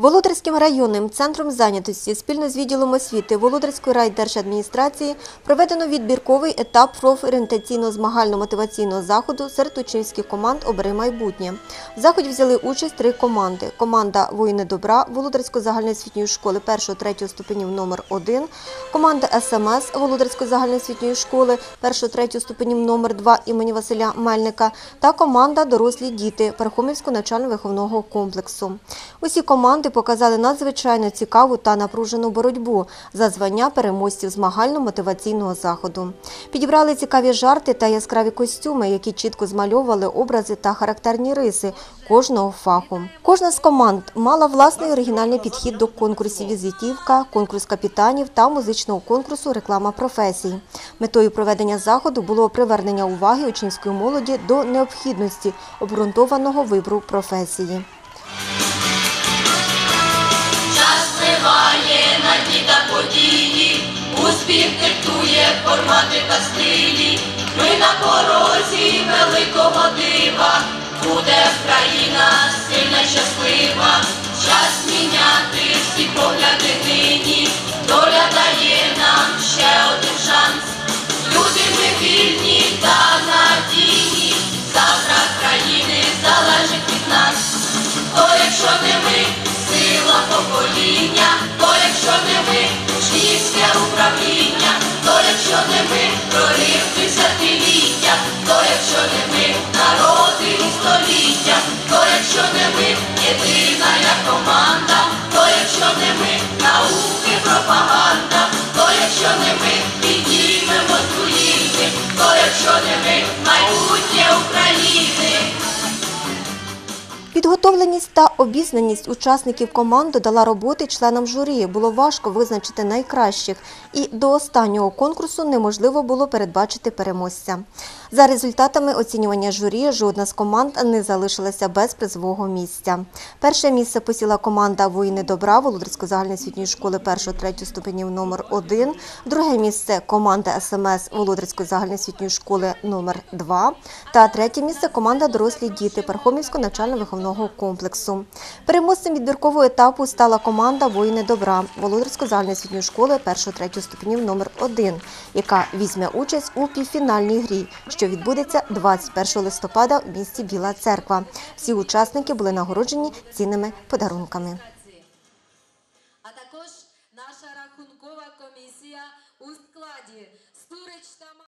Володарським районним центром зайнятості спільно з відділом освіти Володарської райдержадміністрації проведено відбірковий етап профорієнтаційно-змагально-мотиваційного заходу серед учнівських команд «Обери майбутнє». В заході взяли участь три команди. Команда «Воїни добра» Володарської загальноосвітньої школи 1-3 ступенів номер 1 команда СМС Володарської загальноосвітньої школи 1-3 ступенів номер 2 імені Василя Мельника та команда «Дорослі діти» Пархомівського навчально-виховного комплексу. Усі команди показали надзвичайно цікаву та напружену боротьбу за звання переможців змагально-мотиваційного заходу. Підібрали цікаві жарти та яскраві костюми, які чітко змальовували образи та характерні риси кожного фаху. Кожна з команд мала власний оригінальний підхід до конкурсів візитівка, конкурс капітанів та музичного конкурсу реклама професій. Метою проведення заходу було привернення уваги учнівської молоді до необхідності обґрунтованого вибору професії. Формати та стилі. Ми на порозі великого дива, буде країна сильна, щаслива. Час ми, десятиліття, то якщо не ми, народи і століття, то якщо не ми, єдина я команда, то якщо не ми, науки пропаганда, то якщо не ми, піднімемо руїни, то якщо не ми, майбутнє Підготовленість та обізнаність учасників команд додала роботи членам журі. Було важко визначити найкращих, і до останнього конкурсу неможливо було передбачити переможця. За результатами оцінювання журі, жодна з команд не залишилася без призового місця. Перше місце посіла команда Воїни добра Володарської загальноосвітньої школи 1-3 ступенів номер 1 Друге місце команда СМС Володарської загальноосвітньої школи номер 2 та третє місце команда Дорослі діти Пархомівського навчально-виховного спортивного комплексу. Переможцем відбіркового етапу стала команда Воїни добра Володарсько-загальної освітньої школи 1-3 ступенів номер 1 яка візьме участь у півфінальній грі, що відбудеться 21 листопада в місті Біла Церква. Всі учасники були нагороджені цінними подарунками. А також наша рахункова комісія у складі Стурич та